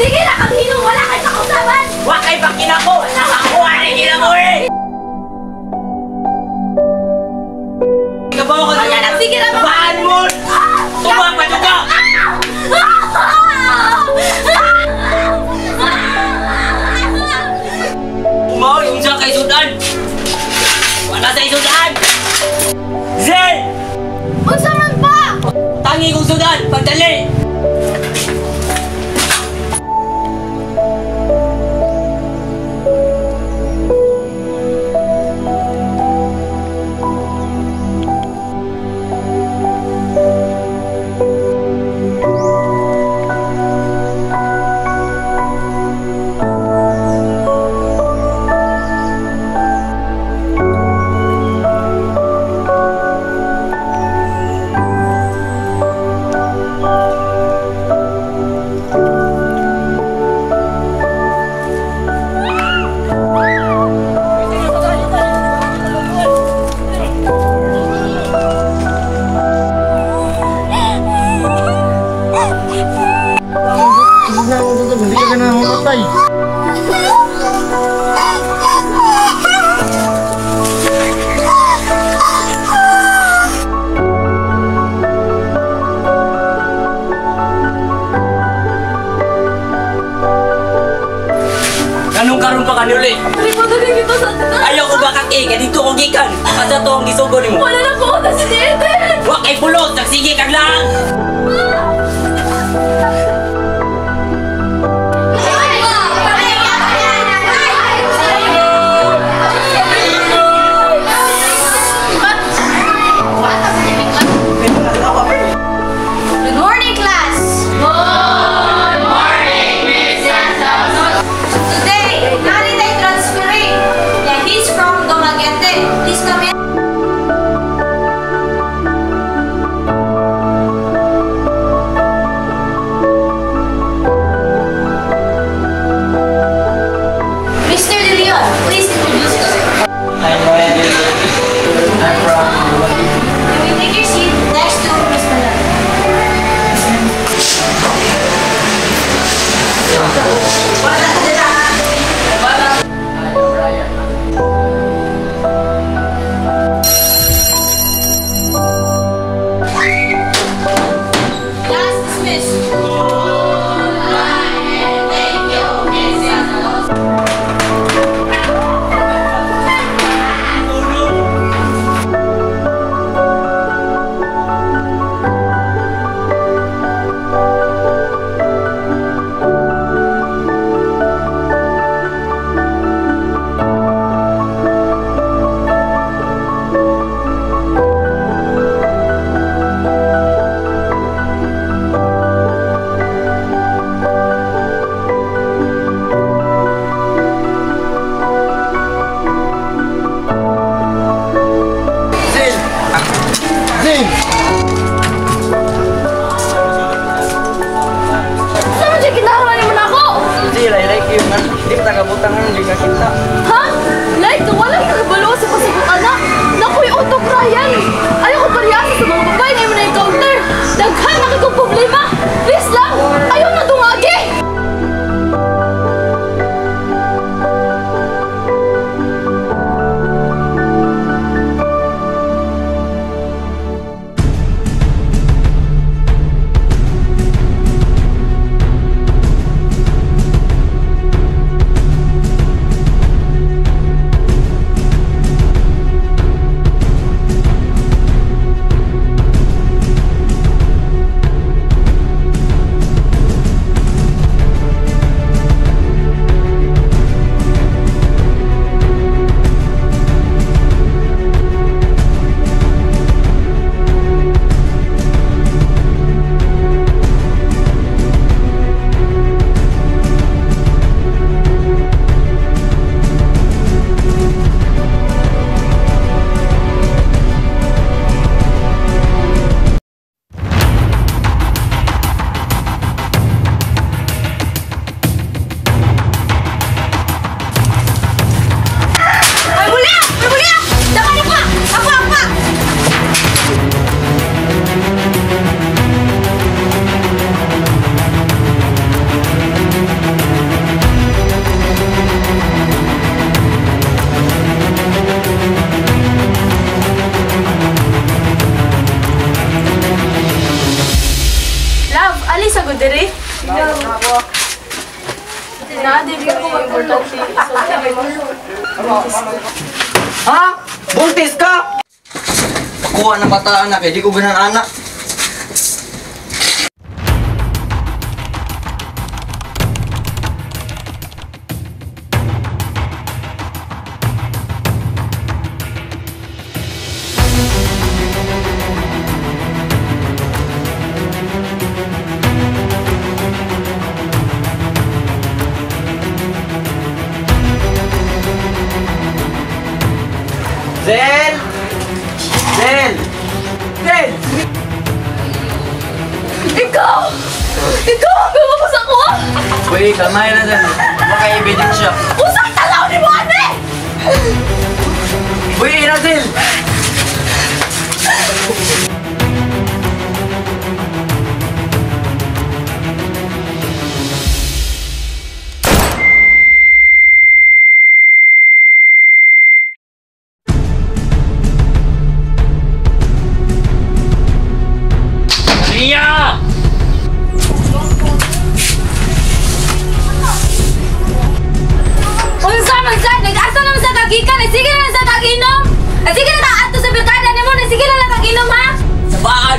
Sige na, kanino wala kayo sa kausapan! Wa kay pakina ko. Nakakuha rin nila mo eh. Kabaw ko na. Sige na, Bahan mo. Tumang pa ka. Umaw Pa kanuli. Limutan din kita sa tanan! Ayaw ko ba kaki, ganito ko gikan. Asa to ang gisugo nimo. Wala na po ako na si Dede! Wa kay pulot, nagsige kag lang. natin! Saan dyan kinahawani mo na ako? Hindi, like yun man. Hindi mo tagabutang nga, hindi ka kita. Ha? Like, walang kakabalawa sa pasibot anak. Naku, yung utok Ryan! Ayaw ko pariyasa sa mga babae na yung na-encounter! Daghan na! Ako diri. Na, diri ko importante. Ha? Buntis ka? Kuha ng bata anak eh, di ko ganan anak. Gumapos ako! Uy, kamay na dyan. Baka ebidensya. Usang talaw ni mo, ate! Uy, ina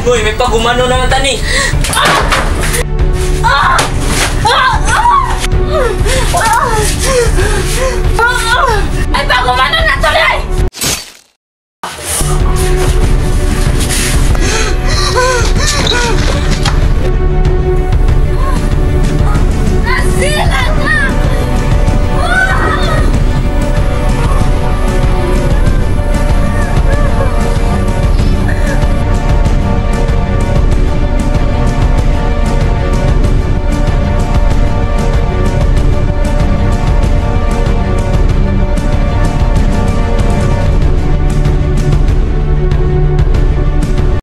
Bad boy, may pagumano na natan eh. Ah! Ay, pagumano